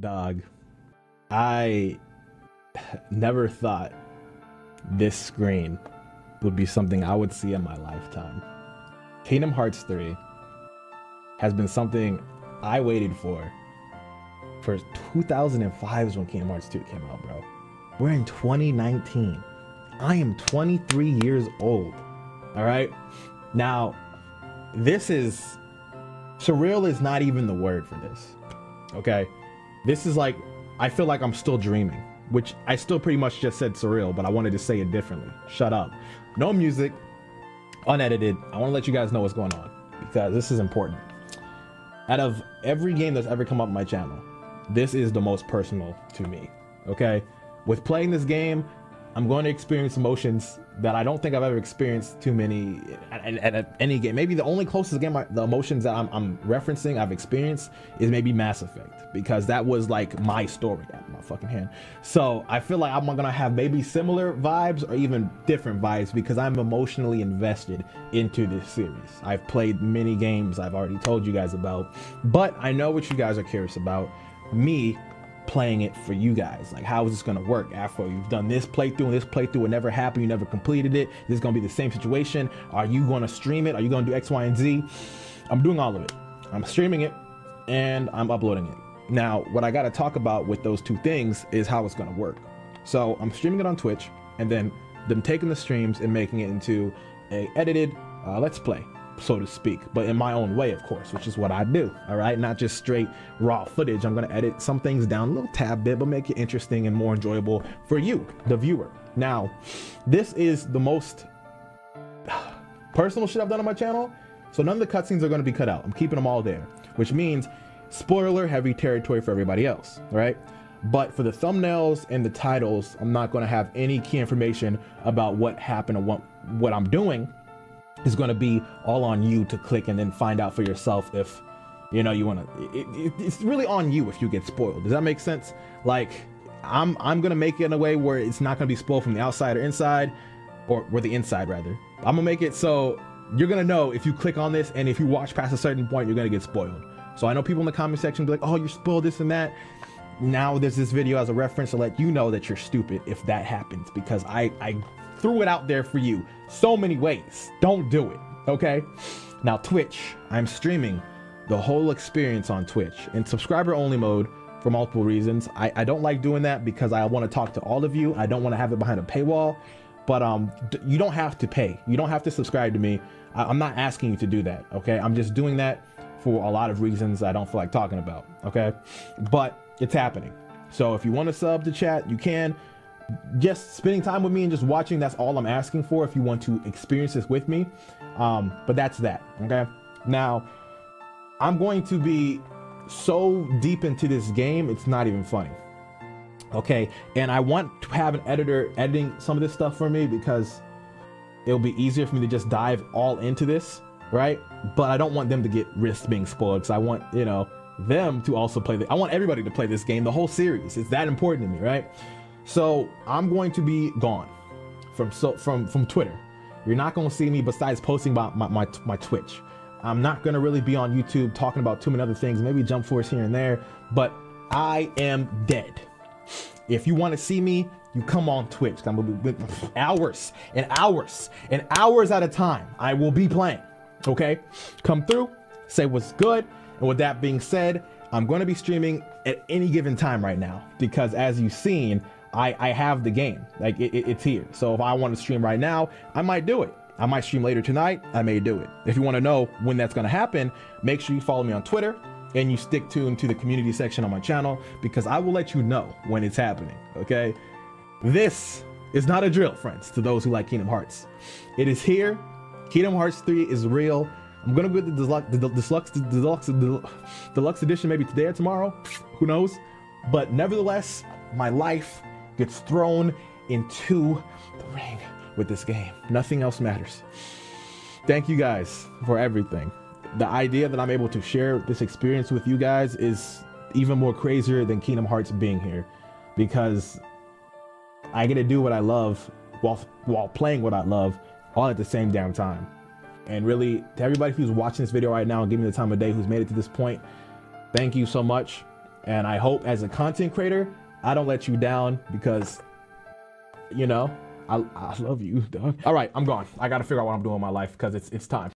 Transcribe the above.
Dog, I never thought this screen would be something I would see in my lifetime. Kingdom Hearts 3 has been something I waited for for 2005 is when Kingdom Hearts 2 came out, bro. We're in 2019. I am 23 years old. All right. Now, this is surreal is not even the word for this. Okay. This is like, I feel like I'm still dreaming, which I still pretty much just said surreal, but I wanted to say it differently. Shut up. No music, unedited. I want to let you guys know what's going on because this is important. Out of every game that's ever come up my channel, this is the most personal to me. Okay. With playing this game, I'm going to experience emotions that I don't think I've ever experienced too many at, at, at any game. Maybe the only closest game, I, the emotions that I'm, I'm, referencing, I've experienced is maybe Mass Effect because that was like my story. At my fucking hand. So I feel like I'm gonna have maybe similar vibes or even different vibes because I'm emotionally invested into this series. I've played many games I've already told you guys about, but I know what you guys are curious about. Me playing it for you guys. Like, how is this gonna work after you've done this playthrough and this playthrough? It never happened. You never completed it. This is gonna be the same situation. Are you gonna stream it? Are you gonna do X, Y, and Z? I'm doing all of it. I'm streaming it and I'm uploading it. Now, what I gotta talk about with those two things is how it's gonna work. So I'm streaming it on Twitch and then them taking the streams and making it into a edited uh, let's play so to speak, but in my own way, of course, which is what I do. All right, not just straight raw footage. I'm to edit some things down a little tad bit, but make it interesting and more enjoyable for you, the viewer. Now, this is the most personal shit I've done on my channel. So none of the cutscenes are to be cut out. I'm keeping them all there, which means spoiler heavy territory for everybody else. Right. But for the thumbnails and the titles, I'm not going to have any key information about what happened and what, what I'm doing is going to be all on you to click and then find out for yourself if you know you want to it, it, it's really on you if you get spoiled. Does that make sense? Like i'm i'm gonna make it in a way where it's not gonna be spoiled from the outside or inside or or the inside rather. I'm gonna make it so you're gonna know if you click on this and if you watch past a certain point you're gonna get spoiled. So i know people in the comment section be like oh you're spoiled this and that. Now there's this video as a reference to let you know that you're stupid if that happens because i i threw it out there for you so many ways. Don't do it, okay? Now, Twitch, I'm streaming the whole experience on Twitch in subscriber only mode for multiple reasons. I, I don't like doing that because I want to talk to all of you. I don't want to have it behind a paywall, but um, you don't have to pay. You don't have to subscribe to me. I, I'm not asking you to do that, okay? I'm just doing that for a lot of reasons I don't feel like talking about, okay? But it's happening. So if you want to sub to chat, you can just spending time with me and just watching that's all i'm asking for if you want to experience this with me. Um, but that's that okay? Now i'm going to be so deep into this game it's not even funny okay? And i want to have an editor editing some of this stuff for me because it'll be easier for me to just dive all into this right? But i don't want them to get risk being spoiled because i want you know them to also play the, i want everybody to play this game the whole series. It's that important to me right so I'm going to be gone from so from from Twitter. You're not going to see me besides posting about my, my, my Twitch. I'm not going to really be on YouTube talking about too many other things, maybe Jump Force here and there, but I am dead. If you want to see me, you come on Twitch. I'm gonna be hours and hours and hours at a time. I will be playing. Okay, come through, say what's good. And with that being said, I'm going to be streaming at any given time right now because, as you've seen, I, I have the game. Like it, it, it's here. So if I want to stream right now, I might do it. I might stream later tonight. I may do it. If you want to know when that's going to happen, make sure you follow me on Twitter and you stick tuned to the community section on my channel because I will let you know when it's happening. Okay. This is not a drill, friends, to those who like Kingdom Hearts. It is here. Kingdom Hearts 3 is real. I'm gonna get the deluxe, the deluxe, the deluxe, the deluxe edition maybe today or tomorrow. Who knows? But nevertheless, my life gets thrown into the ring with this game. Nothing else matters. Thank you guys for everything. The idea that I'm able to share this experience with you guys is even more crazier than Kingdom Hearts being here because I get to do what I love while while playing what I love all at the same damn time. And really, to everybody who's watching this video right now and giving me the time of day who's made it to this point, thank you so much. And I hope as a content creator, I don't let you down because, you know, I, I love you, dog. All right, I'm gone. I got to figure out what I'm doing in my life because it's, it's time.